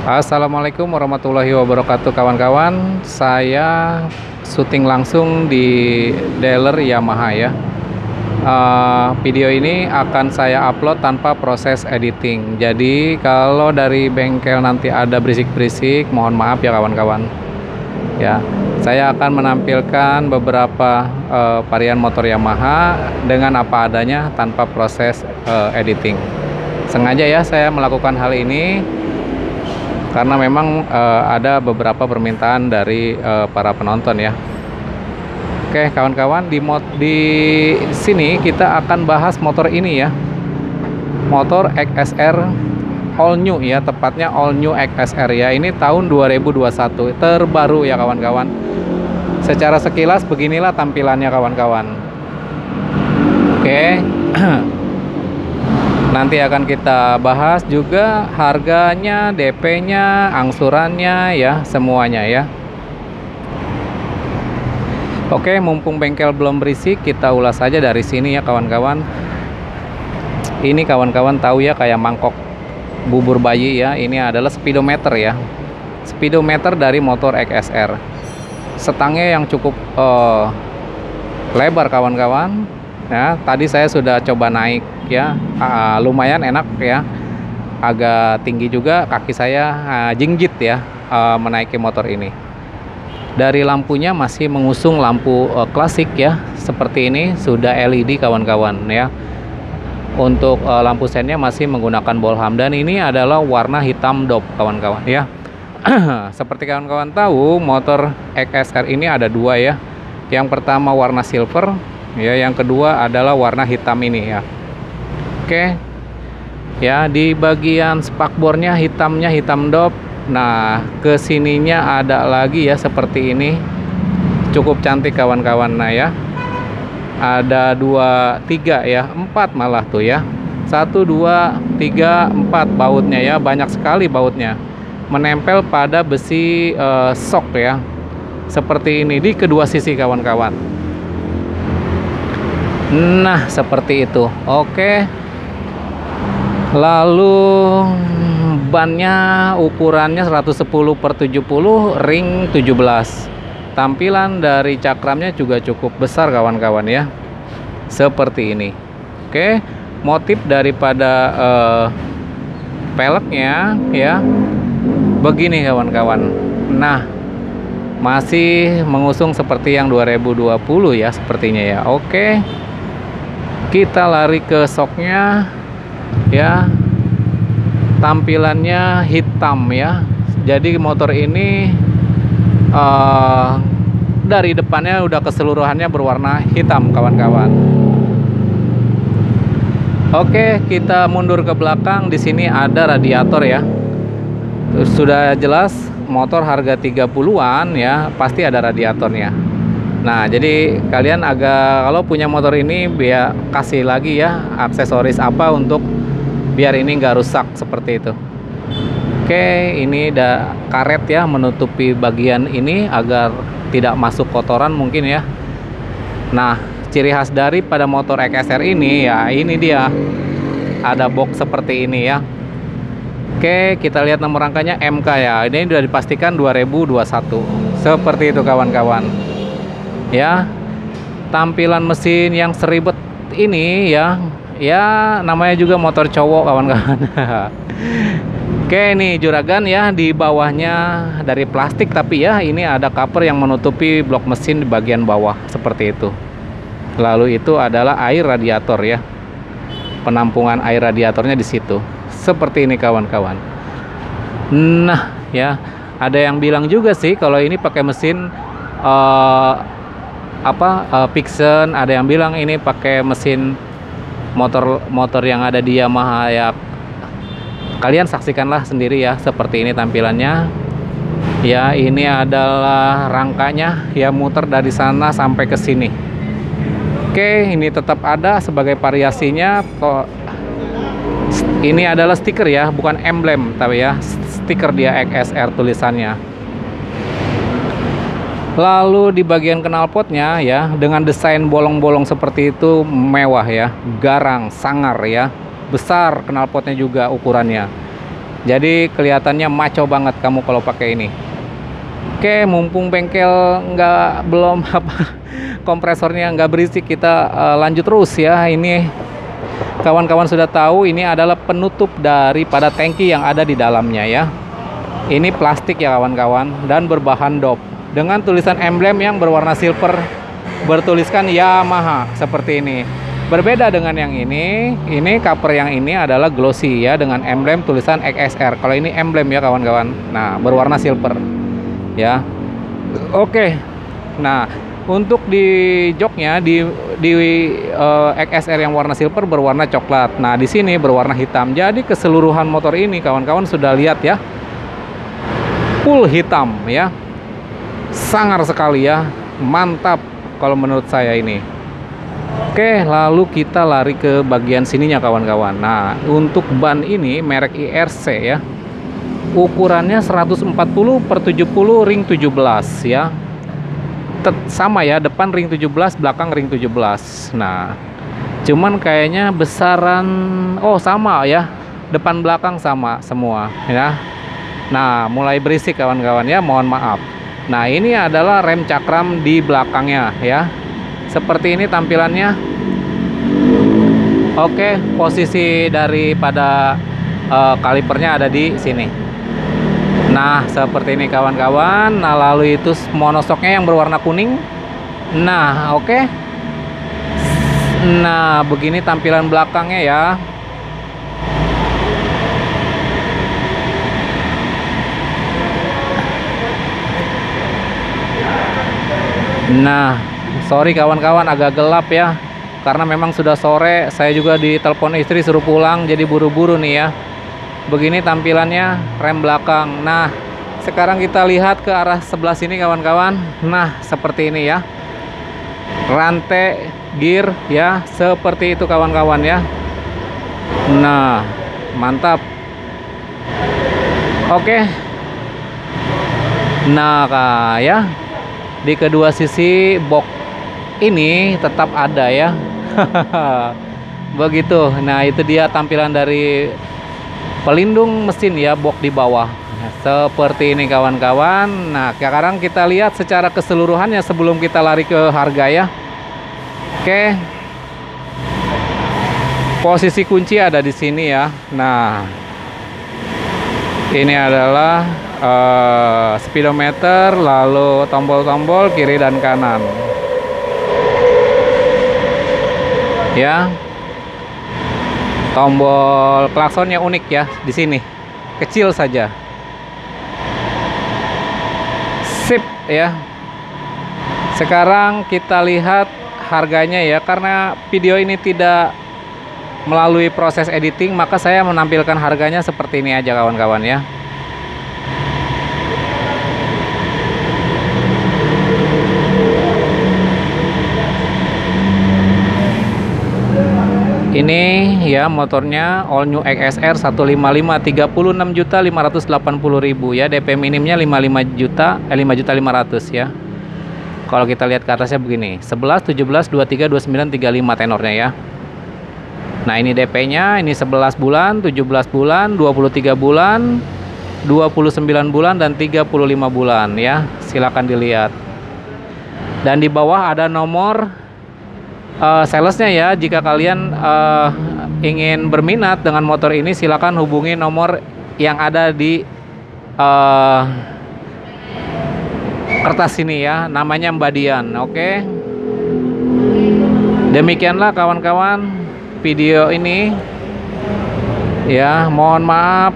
Assalamualaikum warahmatullahi wabarakatuh kawan-kawan. Saya syuting langsung di dealer Yamaha ya. Uh, Video ini akan saya upload tanpa proses editing. Jadi kalau dari bengkel nanti ada berisik-berisik Mohon maaf ya kawan-kawan. Ya, saya akan menampilkan beberapa uh, varian motor Yamaha dengan apa adanya tanpa proses uh, editing. Sengaja ya saya melakukan hal ini karena memang uh, ada beberapa permintaan dari uh, para penonton ya. Oke, kawan-kawan di mod di sini kita akan bahas motor ini ya. Motor XSR all new ya, tepatnya all new XSR ya. Ini tahun 2021, terbaru ya kawan-kawan. Secara sekilas beginilah tampilannya kawan-kawan. Oke. nanti akan kita bahas juga harganya, DP-nya, angsurannya ya, semuanya ya. Oke, mumpung bengkel belum berisik, kita ulas saja dari sini ya kawan-kawan. Ini kawan-kawan tahu ya kayak mangkok bubur bayi ya, ini adalah speedometer ya. Speedometer dari motor XSR. Setangnya yang cukup uh, lebar kawan-kawan. Ya, tadi saya sudah coba naik ya. Uh, lumayan enak ya. Agak tinggi juga kaki saya uh, jinggit ya uh, menaiki motor ini. Dari lampunya masih mengusung lampu uh, klasik ya. Seperti ini sudah LED kawan-kawan ya. Untuk uh, lampu sennya masih menggunakan bolham. Dan ini adalah warna hitam dop kawan-kawan ya. Seperti kawan-kawan tahu motor XSR ini ada dua ya. Yang pertama warna silver ya yang kedua adalah warna hitam ini ya Oke. Ya, di bagian spakbornya hitamnya hitam dop. Nah, ke sininya ada lagi ya seperti ini. Cukup cantik kawan-kawan nah ya. Ada dua, tiga ya, empat malah tuh ya. Satu, dua, tiga, empat bautnya ya, banyak sekali bautnya. Menempel pada besi uh, sok ya. Seperti ini di kedua sisi kawan-kawan. Nah, seperti itu. Oke. Lalu bannya ukurannya 110 per 70 ring 17 tampilan dari cakramnya juga cukup besar kawan-kawan ya. Seperti ini. Oke. Motif daripada uh, peleknya ya. Begini kawan-kawan. Nah masih mengusung seperti yang 2020 ya sepertinya ya. Oke kita lari ke soknya ya. Tampilannya hitam ya. Jadi motor ini uh, dari depannya udah keseluruhannya berwarna hitam kawan-kawan. Oke kita mundur ke belakang. Di sini ada radiator ya. Sudah jelas motor harga 30-an ya. Pasti ada radiatornya Nah, jadi kalian agak kalau punya motor ini biar kasih lagi ya aksesoris apa untuk biar ini nggak rusak seperti itu. Oke ini ada karet ya menutupi bagian ini agar tidak masuk kotoran mungkin ya. Nah ciri khas dari pada motor XSR ini ya ini dia. Ada box seperti ini ya. Oke kita lihat nomor rangkanya MK ya. Ini sudah dipastikan 2021 seperti itu kawan-kawan ya tampilan mesin yang seribet ini ya. Ya namanya juga motor cowok kawan-kawan. Oke ini juragan ya di bawahnya dari plastik tapi ya ini ada cover yang menutupi blok mesin di bagian bawah seperti itu. Lalu itu adalah air radiator ya. Penampungan air radiatornya di situ. Seperti ini kawan-kawan. Nah ya ada yang bilang juga sih kalau ini pakai mesin uh, apa uh, Pixen ada yang bilang ini pakai mesin motor-motor yang ada di Yamaha ya. Kalian saksikanlah sendiri ya seperti ini tampilannya. Ya ini adalah rangkanya. Ya muter dari sana sampai ke sini. Oke ini tetap ada sebagai variasinya. Ini adalah stiker ya bukan emblem tapi ya stiker dia XSR tulisannya Lalu di bagian knalpotnya ya dengan desain bolong-bolong seperti itu mewah ya, garang, sangar ya. Besar knalpotnya juga ukurannya. jadi kelihatannya maco banget kamu kalau pakai ini oke mumpung bengkel nggak belum apa kompresornya nggak berisik kita uh, lanjut terus ya ini kawan-kawan sudah tahu ini adalah penutup daripada tangki yang ada di dalamnya ya ini plastik ya kawan-kawan dan berbahan dop dengan tulisan emblem yang berwarna silver bertuliskan Yamaha seperti ini Berbeda dengan yang ini, ini cover yang ini adalah glossy ya dengan emblem tulisan XSR. Kalau ini emblem ya kawan-kawan. Nah, berwarna silver. Ya. Oke. Nah, untuk di joknya di di uh, eh, XSR yang warna silver berwarna coklat. Nah, di sini berwarna hitam. Jadi keseluruhan motor ini kawan-kawan sudah lihat ya. Full hitam ya. Sangar sekali ya. Mantap kalau menurut saya ini. Oke, lalu kita lari ke bagian sininya kawan-kawan. Nah, untuk ban ini merek IRC ya. Ukurannya 140 per 70 ring 17 ya. Tet sama ya, depan ring 17, belakang ring 17. Nah, cuman kayaknya besaran oh sama ya. Depan belakang sama semua ya. Nah, mulai berisik kawan-kawan ya, mohon maaf. Nah, ini adalah rem cakram di belakangnya ya. Seperti ini tampilannya. Oke posisi daripada uh, kalipernya ada di sini. Nah seperti ini kawan-kawan. Nah lalu itu monosoknya yang berwarna kuning. Nah oke. Nah begini tampilan belakangnya ya Nah, sorry kawan-kawan agak gelap ya. Karena memang sudah sore saya juga ditelepon istri suruh pulang jadi buru-buru nih ya. Begini tampilannya rem belakang. Nah sekarang kita lihat ke arah sebelah sini kawan-kawan. Nah seperti ini ya. Rantai gear ya seperti itu kawan-kawan ya. Nah mantap. Oke. Nah kak ya di kedua sisi box ini tetap ada ya. Begitu. Nah itu dia tampilan dari pelindung mesin ya box di bawah. Seperti ini kawan-kawan. Nah sekarang kita lihat secara keseluruhannya sebelum kita lari ke harga ya. Oke. Posisi kunci ada di sini ya. Nah ini adalah uh, speedometer lalu tombol-tombol kiri dan kanan. Ya. Tombol klaksonnya unik ya di sini. Kecil saja. Sip ya. Sekarang kita lihat harganya ya karena video ini tidak melalui proses editing maka saya menampilkan harganya seperti ini aja kawan-kawan ya ini ya motornya all new XSR 155 36 juta 580 ribu ya. DP minimnya 55 juta eh 5 juta 500 ya. Kalau kita lihat ke atasnya begini 11 17 23 29 35 tenornya ya. Nah ini DP nya ini 11 bulan 17 bulan 23 bulan 29 bulan dan 35 bulan ya. Silakan dilihat. Dan di bawah ada nomor uh, salesnya ya jika kalian uh, ingin berminat dengan motor ini silakan hubungi nomor yang ada di uh, kertas ini ya. Namanya Mbak Dian oke? Okay? demikianlah kawan-kawan video ini. Ya mohon maaf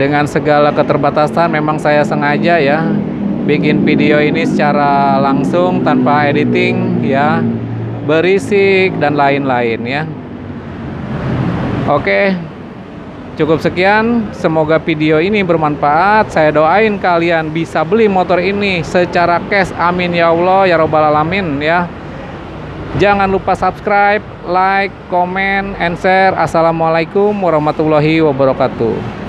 dengan segala keterbatasan. Memang saya sengaja ya bikin video ini secara langsung tanpa editing ya berisik dan lain-lain ya. Oke cukup sekian. Semoga video ini bermanfaat. Saya doain kalian bisa beli motor ini secara cash. Amin ya Allah ya robbal alamin ya. Jangan lupa subscribe like comment and share. Assalamualaikum warahmatullahi wabarakatuh